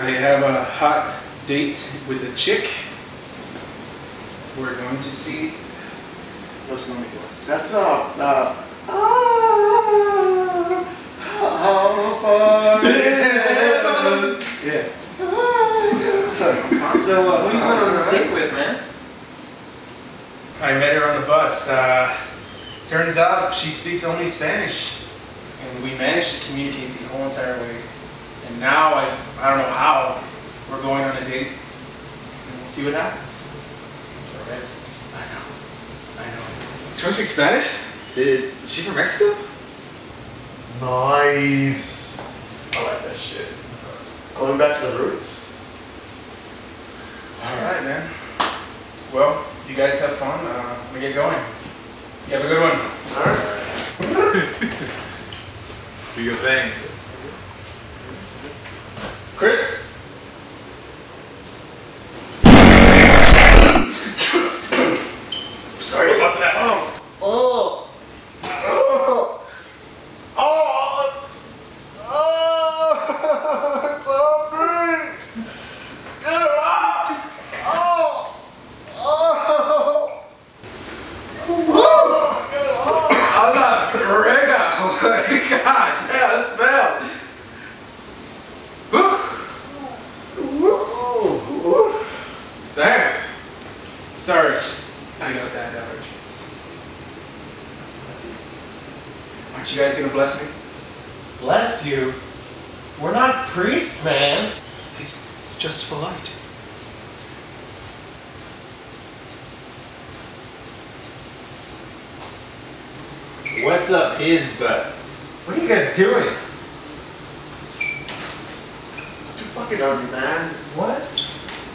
I have a hot date with a chick. We're going to see Los Amigos. That's uh, uh, ah, how far is heaven? Yeah. So, uh, who you going on this date with, man? I met her on the bus. Uh, turns out she speaks only Spanish, and we managed to communicate the whole entire way. And now I, I don't know how we're going on a date, and we'll see what happens. That's right. I know, I know. She want to speak Spanish? Is she from Mexico? Nice. I like that shit. Going back to the roots. All right, man. Well, you guys have fun. Uh, I'm gonna get going. You have a good one. All right. Do your thing. Chris. Sorry about that. Oh. Oh. Oh. Oh. Oh. It's hungry. Ah. Oh. Oh. Oh. Allah, Rega. Oh my God. Yeah, that smell. Whew. Whoa. Damn. Sorry. I got bad allergies. Aren't you guys gonna bless me? Bless you. We're not priests, man. It's, it's just polite. What's up his butt? What are you guys doing? Too fucking ugly, man. What?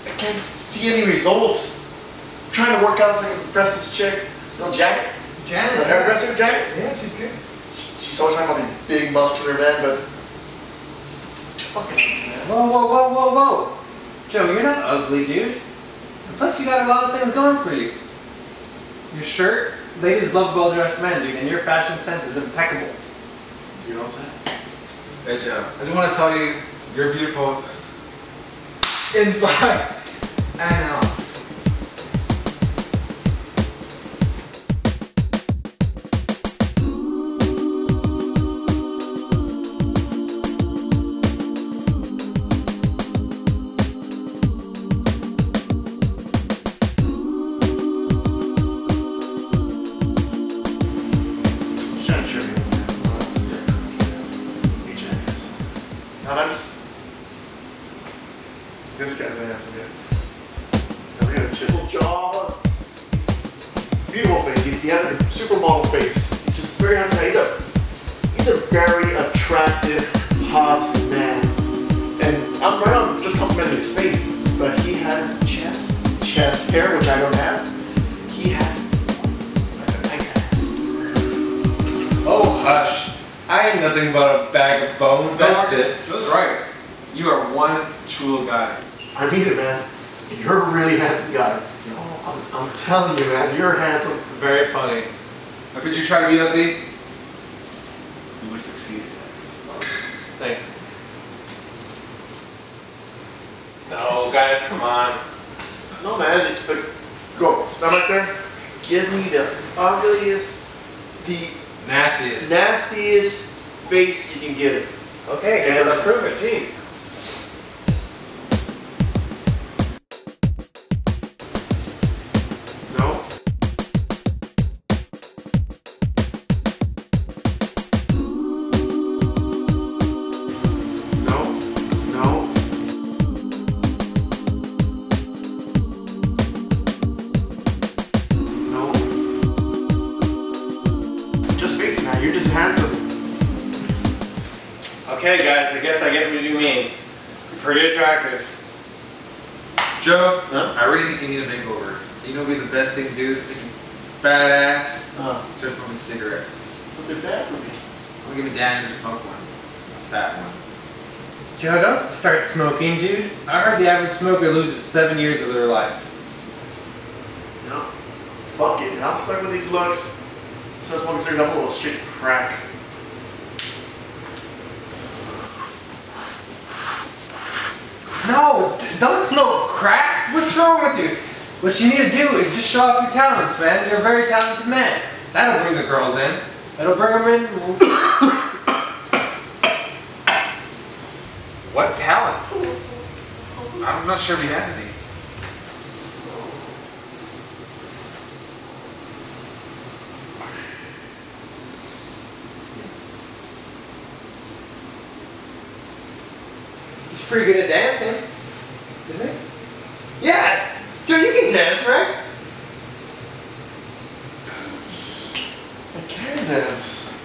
I can't see any results. I'm trying to work out so I can impress this chick. You know, Jack? Janet. The hairdresser, Jack? Yeah, she's good. She- She's always talking about these big muscular men, but fucking man. Whoa, whoa, whoa, whoa, whoa. Joe, you're not ugly, dude. And plus, you got a lot of things going for you. Your shirt, ladies love well-dressed men, dude, and your fashion sense is impeccable. You know what I'm saying? Hey Joe, I just want to tell you, you're beautiful inside and out. This guy's a handsome guy. He's got a chiseled jaw. It's- it's Beautiful face. He, he has a supermodel face. He's just very handsome. He's a he's a very attractive, hot man. And I'm right on just complimenting his face, but he has chest, chest hair, which I don't have. He has like a nice ass. Oh, hush. I ain't nothing but a bag of bones, that's it. That's right. You are one true guy. I mean it, man. You're a really handsome guy. I'm, I'm telling you, man, you're handsome. Very funny. I bet you try to be ugly. You would succeed. Thanks. No, guys, come on. No, man. It's like, go. Stand right there. Give me the ugliest, the Nastiest. nastiest face you can get it. Okay, Yeah, guys, let's let's- prove it. Jeez. Joe, Huh? I really think you need a makeover. You know, be the best thing, to dude. Make you badass. Uh, Start smoking cigarettes. but they're bad for me. I'm gonna give me Danny to smoke one. A fat one. Joe, don't start smoking, dude. I heard the average smoker loses seven years of their life. No. Fuck it. I'm stuck with these looks. Instead of smoking cigarettes, I'm a little straight crack. No, d- don't smoke crack. What's wrong with you? What you need to do is just show off your talents, man. You're a very talented man. That'll bring the girls in. It'll bring them in. What talent? I'm not sure we have any. He's pretty good at dancing, isn't he? Yeah, dude, you can dance, right? I can dance.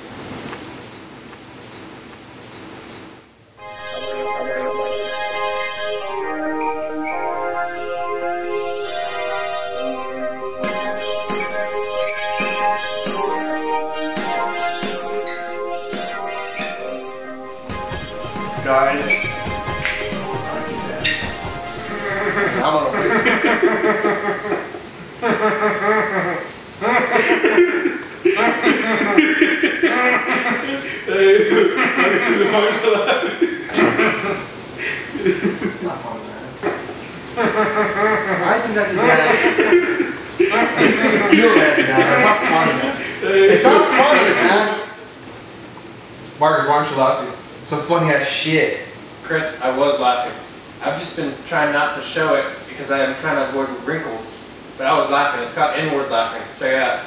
Marcus, why aren't you laughing? Some funny ass shit. Chris, I was laughing. I've just been trying not to show it because I'm trying to avoid wrinkles. But I was laughing. It's called inward laughing. Check it out.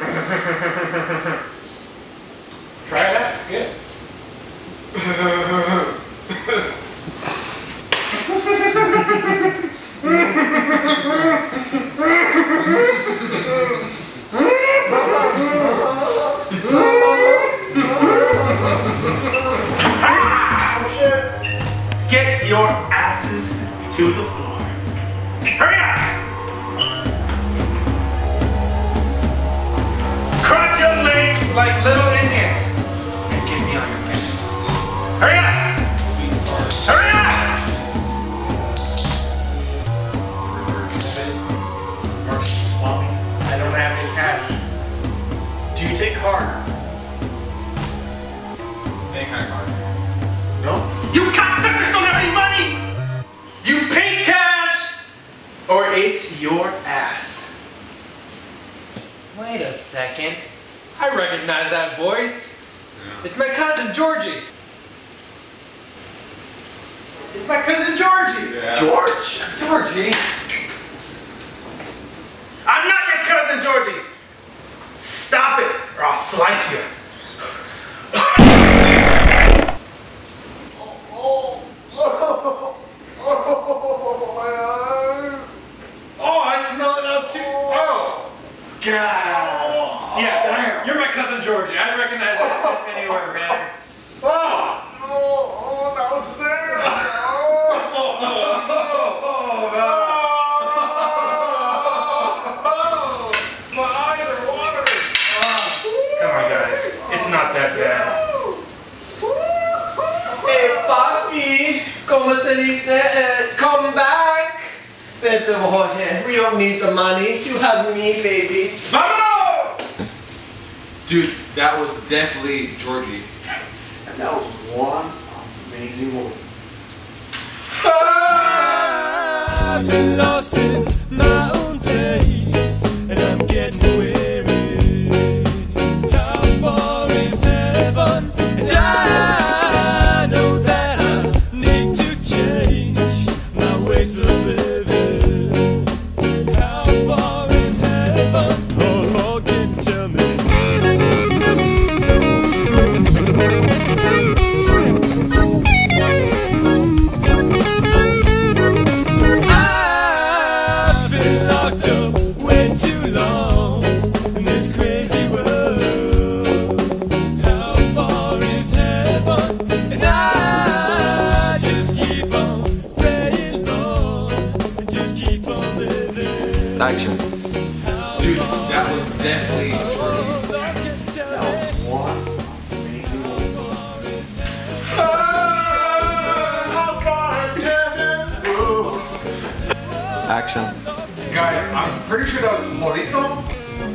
Try it out. It's good. it's your ass. Wait a second. I recognize that voice. It's my cousin Georgie. It's my cousin Georgie. Yeah. George? Georgie. I'm not your cousin, Georgie! Stop it, or I'll slice you. Oh, oh, oh, my eyes. Oh, I smell it out too. Oh, God. Yeah, you're my cousin Georgie. I recognize that scent anywhere, man. Oh. Oh, oh, now it's there. Oh. Oh, my eyes are watering. Come on, guys. It's not that bad. Hey, papi. ¿Cómo se dice? Eh, come back. Vete, Jorge. We don't need the money. You have me, baby. Vámonos! Dude, that was definitely Georgie. And that was one amazing woman. I've been lost in my own place, and I'm getting weary. Guys, I'm pretty sure that was Morito,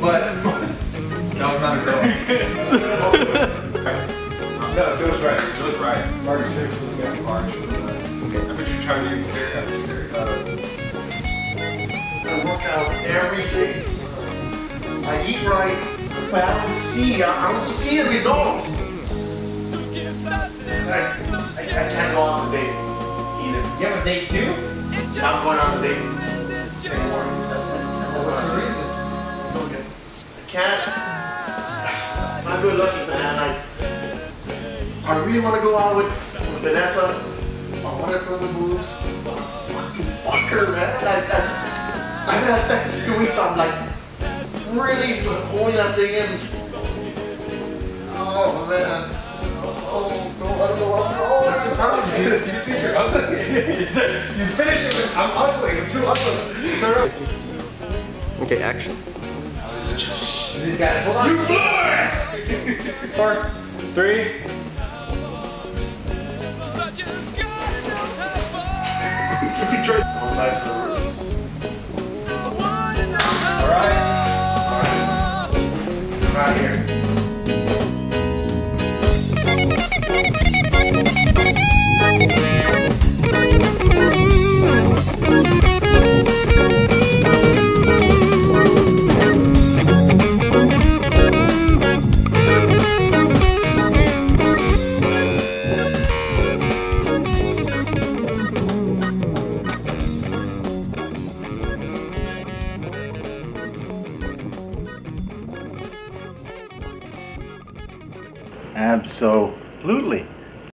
but that was not a girl. no, Joe's right. Joe's right. Marcus, seriously, we got March. Okay, I bet you try I'm getting scared. I'm scared. Uh, I work out every day. I eat right, but I don't see. I, I don't see the results. I, I, I can't go on a date either. You have a date too? Not going on a date I can't. I'm good looking, man. I, I really want to go out with, with Vanessa. I want to put the moves. Fucking fucker, man. I, I just, I've had sex in two weeks. I'm like, really holding that thing in. Oh, man. Oh, no, I don't know. Oh, what's the problem? You, you think you're ugly? It's like, you finish it with, I'm ugly. I'm too ugly. Start. Okay, action. These guys, hold on. You blew it! Four, three. Back to the